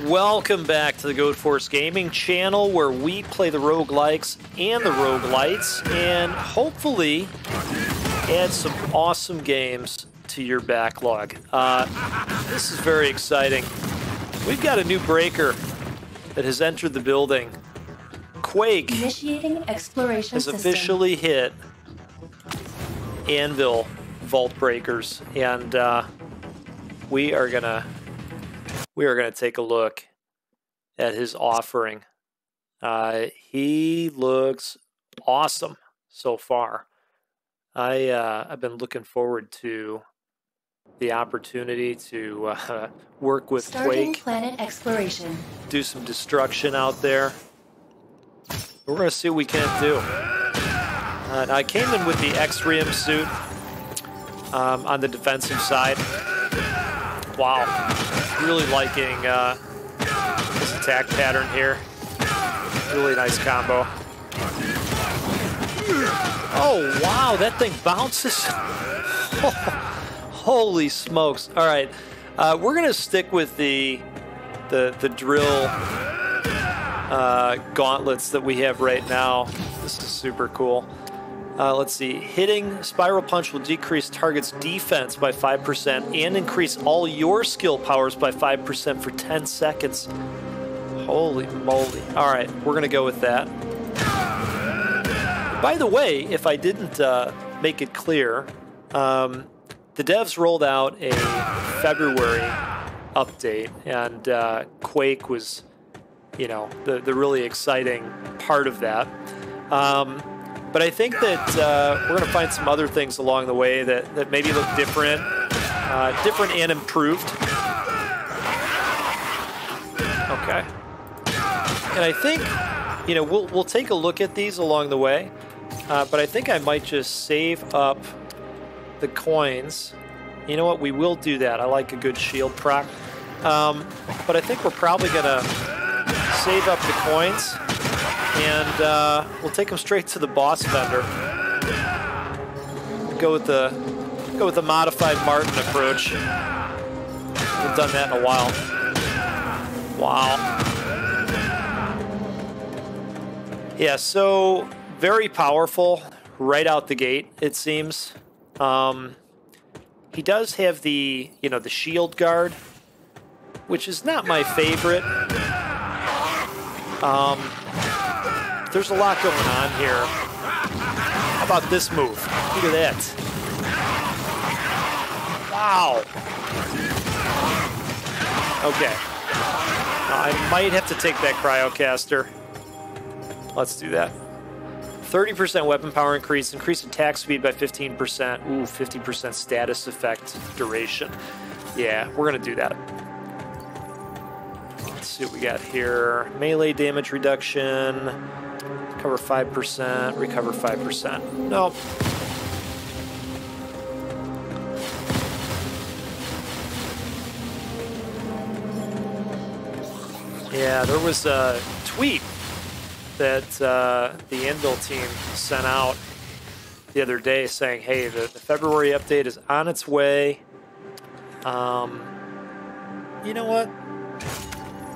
Welcome back to the Goat Force Gaming channel where we play the roguelikes and the roguelites and hopefully add some awesome games to your backlog. Uh, this is very exciting. We've got a new breaker that has entered the building. Quake Initiating exploration has system. officially hit Anvil Vault Breakers, and uh, we are gonna we are gonna take a look at his offering. Uh, he looks awesome so far. I uh, I've been looking forward to the opportunity to uh, work with Starting Quake, planet exploration. do some destruction out there. We're gonna see what we can do. Uh, I came in with the X-Ream suit um, on the defensive side. Wow, really liking uh, this attack pattern here. Really nice combo. Oh wow, that thing bounces. Holy smokes! All right, uh, we're gonna stick with the the the drill uh, gauntlets that we have right now. This is super cool. Uh, let's see. Hitting Spiral Punch will decrease target's defense by 5% and increase all your skill powers by 5% for 10 seconds. Holy moly. All right, we're going to go with that. By the way, if I didn't uh, make it clear, um, the devs rolled out a February update, and uh, Quake was, you know, the, the really exciting part of that. Um, but I think that uh, we're going to find some other things along the way that, that maybe look different, uh, different and improved. Okay. And I think, you know, we'll, we'll take a look at these along the way, uh, but I think I might just save up the coins. You know what? We will do that. I like a good shield proc. Um, but I think we're probably going to save up the coins and uh, we'll take him straight to the boss vendor. Go with the go with the modified Martin approach. We've done that in a while. Wow. Yeah, so very powerful right out the gate. It seems. Um, he does have the you know the shield guard, which is not my favorite. Um, there's a lot going on here. How about this move? Look at that. Wow. Okay. I might have to take that cryocaster. Let's do that. 30% weapon power increase, increase attack speed by 15%. Ooh, 50% status effect duration. Yeah, we're going to do that. See what we got here. Melee damage reduction. cover 5%, recover 5%. Nope. Yeah, there was a tweet that uh, the Anvil team sent out the other day saying, hey, the, the February update is on its way. Um, you know what?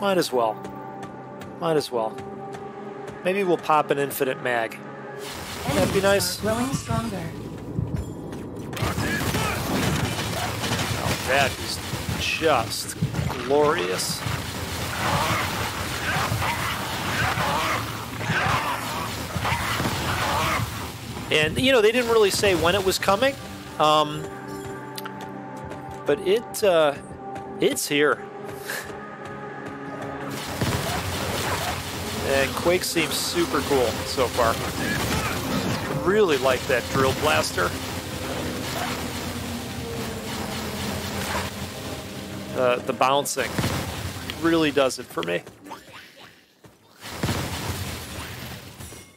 Might as well. Might as well. Maybe we'll pop an infinite mag. That'd be nice. Growing stronger. Oh, that is just glorious. And you know they didn't really say when it was coming, um, but it uh, it's here. And Quake seems super cool so far. Really like that drill blaster. Uh, the bouncing really does it for me.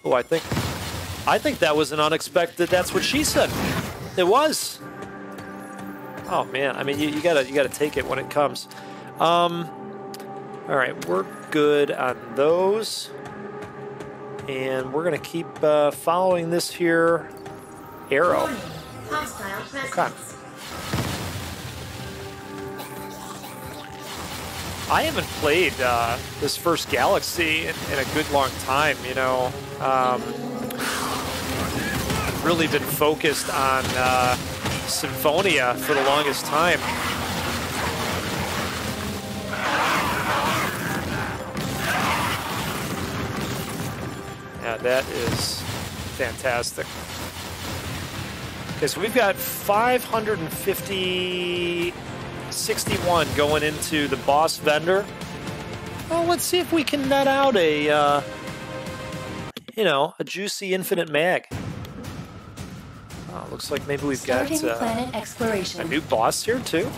Oh, I think, I think that was an unexpected. That's what she said. It was. Oh man, I mean, you, you gotta, you gotta take it when it comes. Um, all right, we're good on those. And we're going to keep uh, following this here arrow. Okay. I haven't played uh, this first Galaxy in, in, a good long time. You know, um, really been focused on uh, Symphonia for the longest time. That is fantastic. Okay, so we've got 550, 61 going into the boss vendor. Well, let's see if we can net out a, uh, you know, a juicy infinite mag. Oh, looks like maybe we've Starting got uh, planet exploration. a new boss here too.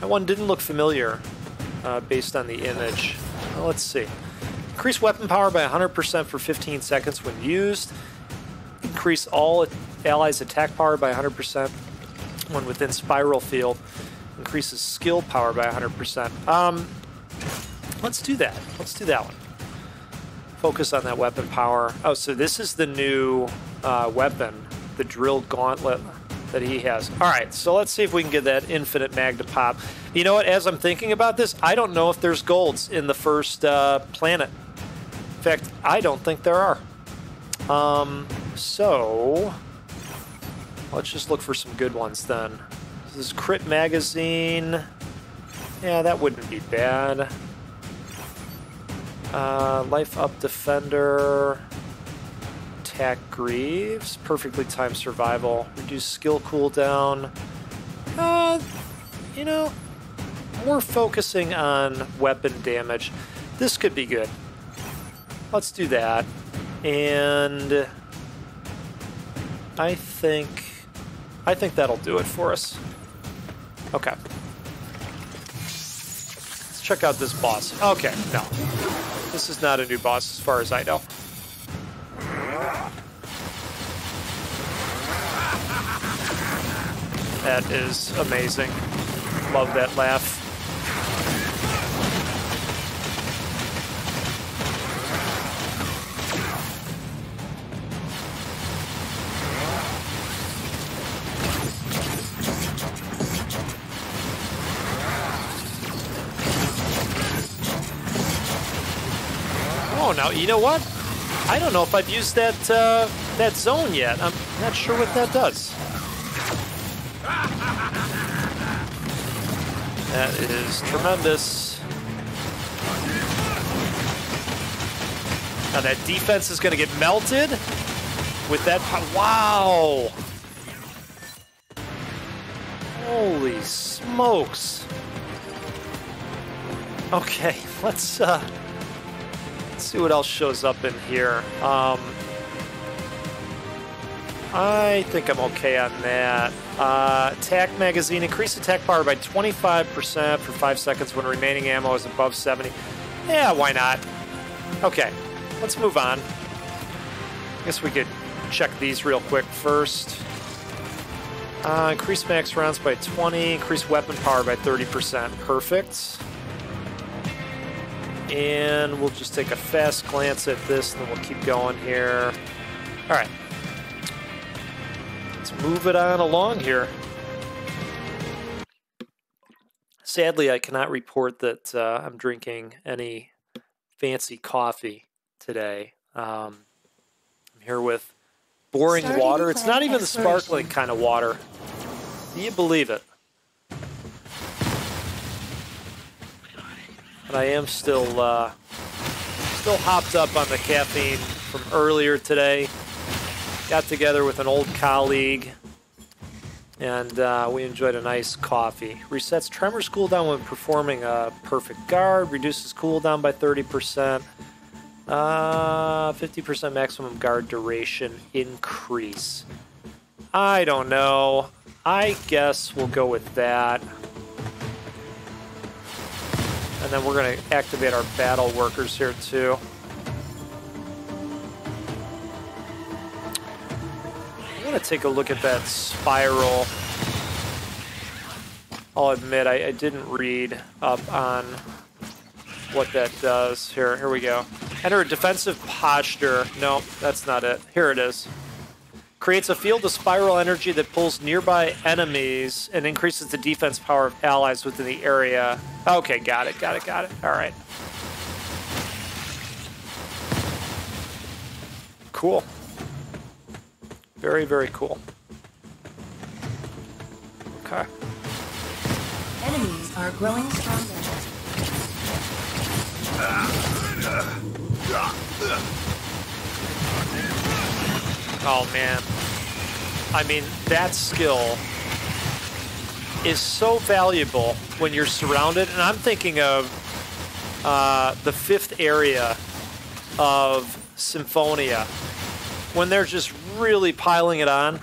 That one didn't look familiar uh, based on the image. Well, let's see. Increase weapon power by 100% for 15 seconds when used. Increase all allies' attack power by 100% when within spiral field. Increases skill power by 100%. Um, let's do that. Let's do that one. Focus on that weapon power. Oh, so this is the new uh, weapon, the drilled gauntlet that he has. All right, so let's see if we can get that infinite mag to pop. You know what? As I'm thinking about this, I don't know if there's golds in the first uh, planet. In fact, I don't think there are. Um, so let's just look for some good ones then. This is Crit Magazine. Yeah, that wouldn't be bad. Uh, Life Up Defender. Attack Greaves. Perfectly timed survival. Reduce skill cooldown. Uh, you know, we're focusing on weapon damage. This could be good. Let's do that. And I think I think that'll do it for us. Okay. Let's check out this boss. Okay, no. This is not a new boss as far as I know. That is amazing. Love that laugh. You know what? I don't know if I've used that uh, that zone yet. I'm not sure what that does. That is tremendous. Now that defense is going to get melted with that. Wow! Holy smokes! Okay, let's uh, see what else shows up in here. Um, I think I'm okay on that. Uh, attack magazine, increase attack power by 25% for 5 seconds when remaining ammo is above 70. Yeah, why not? Okay, let's move on. I guess we could check these real quick first. Uh, increase max rounds by 20, increase weapon power by 30%. Perfect. And we'll just take a fast glance at this and then we'll keep going here. All right Let's move it on along here. Sadly, I cannot report that uh, I'm drinking any fancy coffee today. Um, I'm here with boring Starting water. It's not even the sparkling kind of water. Do you believe it? But I am still uh, still hopped up on the caffeine from earlier today. Got together with an old colleague and uh, we enjoyed a nice coffee. Resets tremors cooldown when performing a perfect guard, reduces cooldown by 30%, uh, 50% maximum guard duration increase. I don't know. I guess we'll go with that. And then we're going to activate our battle workers here too. I'm going to take a look at that spiral. I'll admit I, I, didn't read up on what that does. Here, here we go. Enter a defensive posture. No, that's not it. Here it is. Creates a field of spiral energy that pulls nearby enemies and increases the defense power of allies within the area. Okay, got it, got it, got it. All right. Cool. Very, very cool. Okay. Enemies are growing stronger. Oh man. I mean, that skill is so valuable when you're surrounded. And I'm thinking of uh, the fifth area of Symphonia when they're just really piling it on.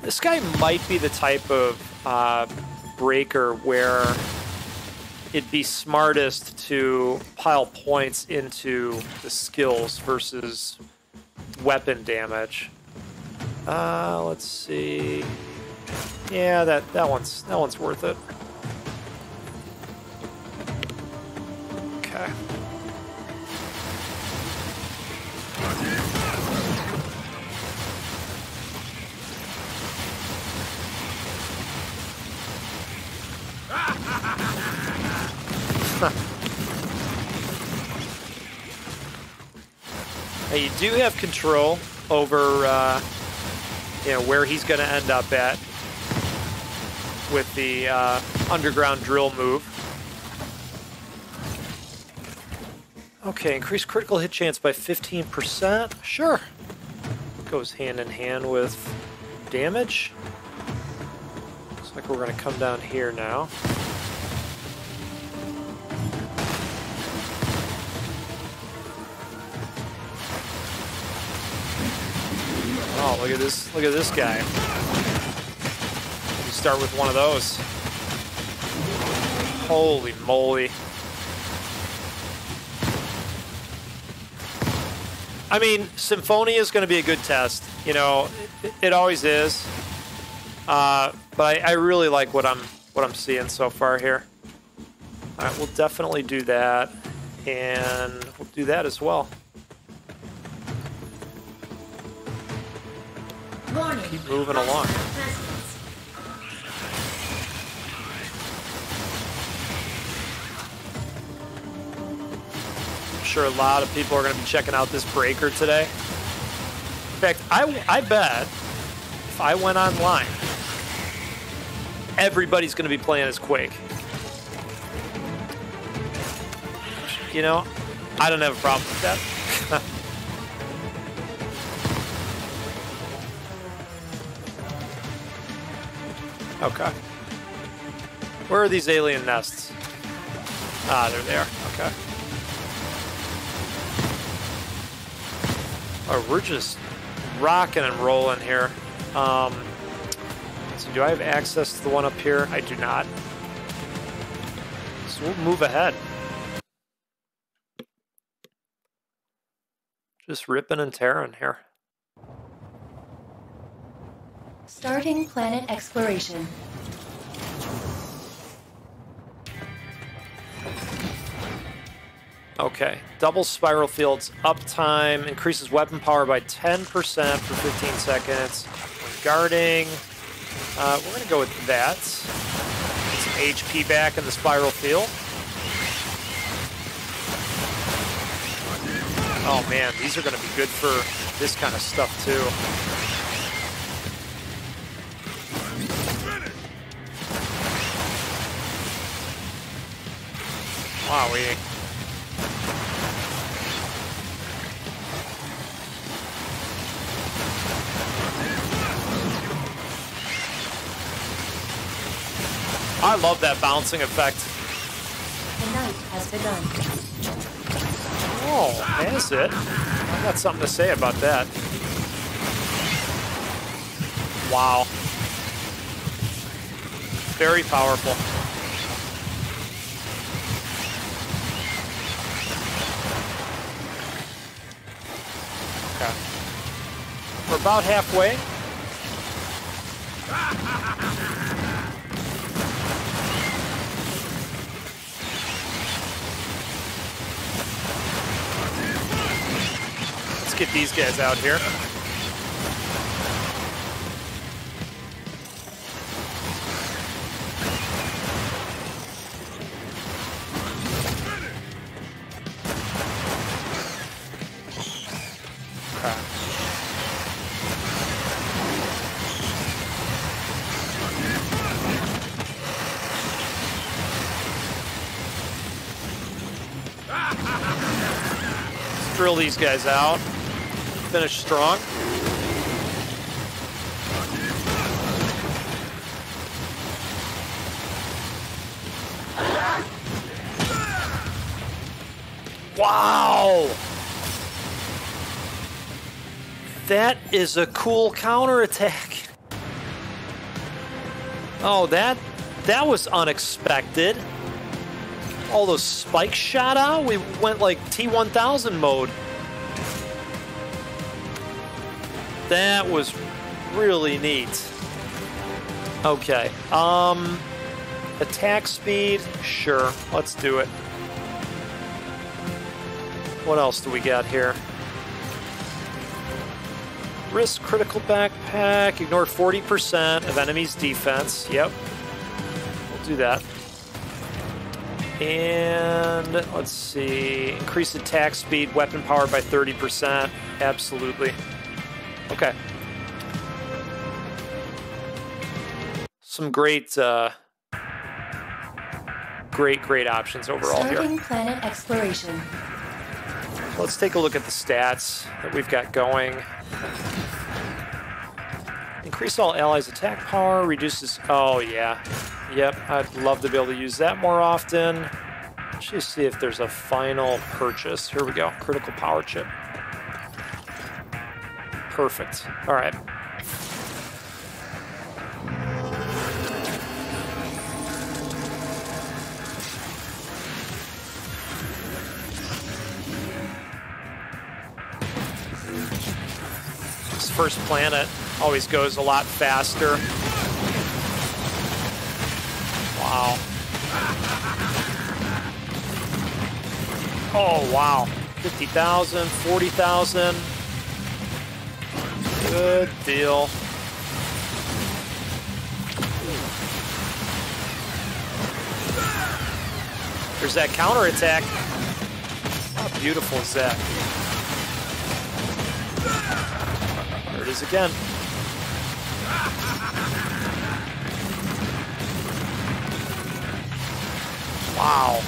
This guy might be the type of uh, breaker where it'd be smartest to pile points into the skills versus weapon damage. Uh, let's see. Yeah, that that one's that one's worth it. Okay. Now, you do have control over uh, you know where he's going to end up at with the uh, underground drill move. Okay, increase critical hit chance by 15%. Sure. Goes hand in hand with damage. Looks like we're going to come down here now. Oh, look at this! Look at this guy. You start with one of those. Holy moly! I mean, Symphonia is going to be a good test. You know, it, it always is. Uh, but I, I really like what I'm what I'm seeing so far here. All right, we'll definitely do that, and we'll do that as well. Keep moving along. I'm sure a lot of people are going to be checking out this breaker today. In fact, I, I bet if I went online, everybody's going to be playing as Quake. You know, I don't have a problem with that. okay. Where are these alien nests? Ah, they're there. Okay. Oh, we're just rocking and rolling here. Um, so do I have access to the one up here? I do not. So we'll move ahead. Just ripping and tearing here. Starting planet exploration. Okay, double spiral fields uptime increases weapon power by 10% for 15 seconds. Guarding, uh, we're gonna go with that. Get some HP back in the spiral field. Oh man, these are gonna be good for this kind of stuff too. Wow, we I love that bouncing effect. The night has begun. Oh, has it? I got something to say about that. Wow. Very powerful. About halfway. Let's get these guys out here. These guys out. Finish strong. Wow! That is a cool counterattack. Oh, that that was unexpected. All those spikes shot out. We went like T1000 mode. That was really neat. Okay. Um attack speed, sure. Let's do it. What else do we got here? Risk critical backpack, ignore 40% of enemy's defense. Yep. We'll do that. And let's see, increase attack speed, weapon power by 30%. Absolutely. Okay. Some great, uh, great, great options overall Starting here. planet exploration. Let's take a look at the stats that we've got going. Increase all allies' attack power, reduces. Oh, yeah. Yep, I'd love to be able to use that more often. Let's just see if there's a final purchase. Here we go. Critical power chip. Perfect. All right. This first planet always goes a lot faster. Wow. Oh, wow. 50,000, 40,000. Good deal. There's that counterattack. How beautiful is that? There it is again. Wow.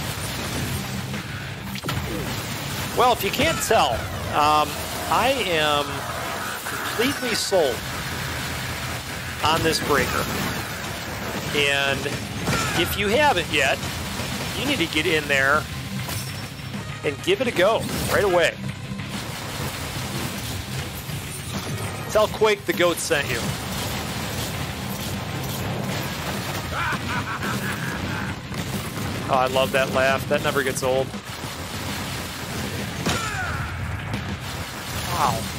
Well, if you can't tell, um, I am completely sold on this breaker. And if you haven't yet, you need to get in there and give it a go right away. Tell Quake the goat sent you. Oh, I love that laugh. That never gets old. Wow.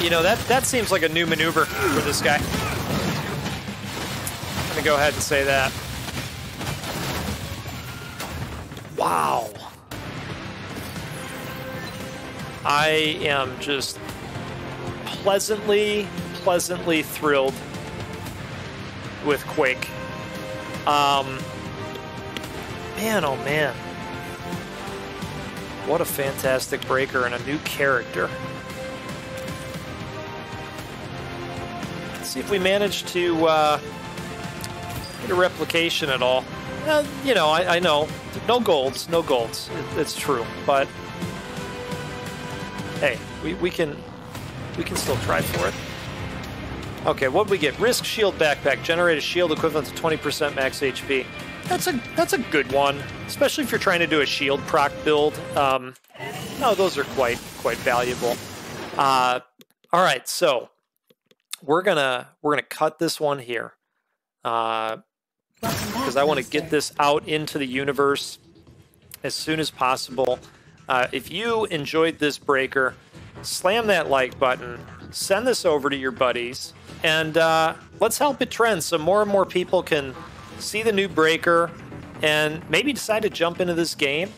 You know, that, that seems like a new maneuver for this guy. I'm gonna go ahead and say that. Wow. I am just pleasantly, pleasantly thrilled with Quake. Um, man, oh man. What a fantastic breaker and a new character. See if we manage to uh, get a replication at all. Uh, you know, I, I know. No golds, no golds. It, it's true. But hey, we, we can we can still try for it. Okay, what we get? Risk shield backpack. Generate a shield equivalent to 20% max HP. That's a that's a good one, especially if you're trying to do a shield proc build. Um, no, those are quite quite valuable. Uh, all right, so we're gonna we're gonna cut this one here because Because I want to get this out into the universe as soon as possible. Uh, if you enjoyed this breaker, slam that like button, send this over to your buddies, and uh, let's help it trend so more and more people can see the new breaker and maybe decide to jump into this game.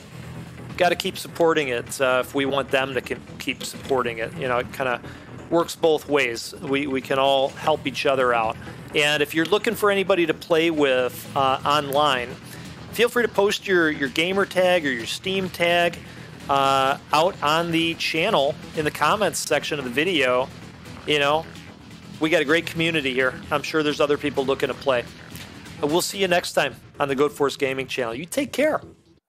Got to keep supporting it uh, if we want them to keep supporting it. You know, it kind of works both ways. We, we can all help each other out. And if you're looking for anybody to play with uh, online, feel free to post your, your gamer tag or your Steam tag. uh, out on the channel in the comments section of the video. You know, we got a great community here. I'm sure there's other people looking to play. We'll see you next time on the Goat Force Gaming channel. You take care.